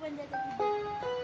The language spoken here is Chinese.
问一下这个问